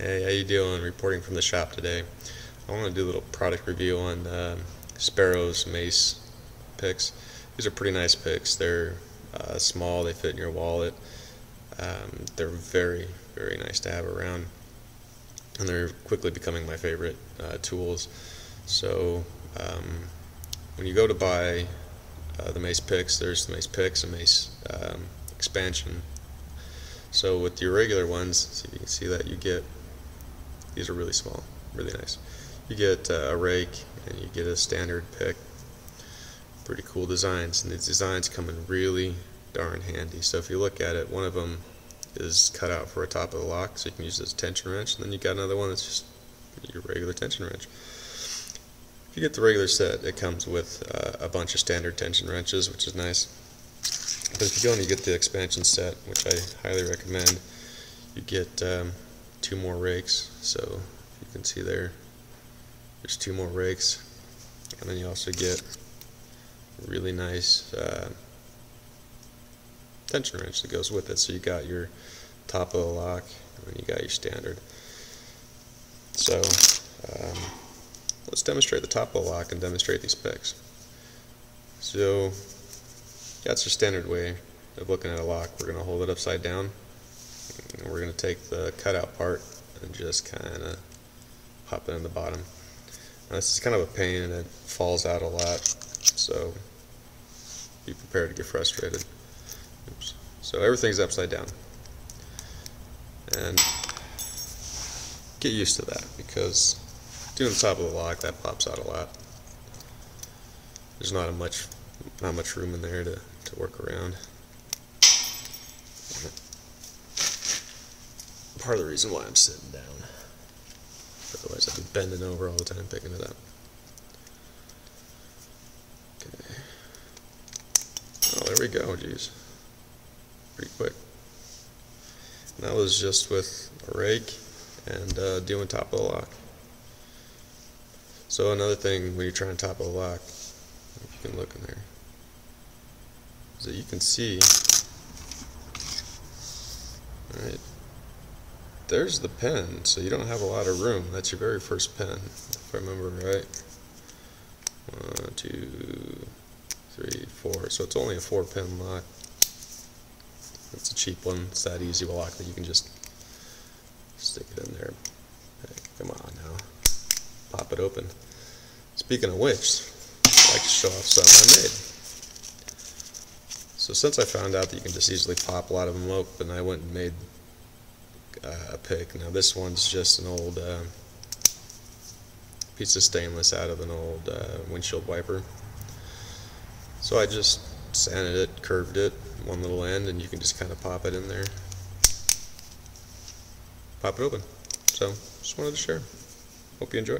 Hey, how you doing? Reporting from the shop today. I want to do a little product review on um, Sparrow's Mace picks. These are pretty nice picks. They're uh, small, they fit in your wallet. Um, they're very, very nice to have around. And they're quickly becoming my favorite uh, tools. So um, when you go to buy uh, the Mace picks, there's the Mace picks and Mace um, expansion. So with your regular ones, see if you can see that you get these are really small, really nice. You get uh, a rake and you get a standard pick. Pretty cool designs, and these designs come in really darn handy. So if you look at it, one of them is cut out for a top of the lock, so you can use as tension wrench, and then you got another one that's just your regular tension wrench. If you get the regular set, it comes with uh, a bunch of standard tension wrenches, which is nice. But if you go and you get the expansion set, which I highly recommend, you get um, two more rakes so you can see there there's two more rakes and then you also get really nice uh, tension wrench that goes with it. So you got your top of the lock and you got your standard. So um, let's demonstrate the top of the lock and demonstrate these picks so that's your standard way of looking at a lock. We're going to hold it upside down we're going to take the cutout part and just kind of pop it in the bottom. Now, this is kind of a pain and it falls out a lot, so be prepared to get frustrated. Oops. So everything's upside down. And get used to that because doing the top of the lock, that pops out a lot. There's not a much not much room in there to, to work around. Part of the reason why I'm sitting down. Otherwise I'd be bending over all the time picking it up. Okay. Oh, there we go, jeez. Pretty quick. And that was just with a rake and uh, doing top of the lock. So another thing when you're trying top of the lock, you can look in there, is that you can see, there's the pen, so you don't have a lot of room. That's your very first pen, if I remember right. One, two, three, four. So it's only a four pin lock. It's a cheap one. It's that easy a lock that you can just stick it in there. Hey, come on now. Pop it open. Speaking of which, I'd like to show off something I made. So since I found out that you can just easily pop a lot of them open, I went and made uh, pick. Now this one's just an old uh, piece of stainless out of an old uh, windshield wiper. So I just sanded it, curved it, one little end, and you can just kind of pop it in there. Pop it open. So, just wanted to share. Hope you enjoy.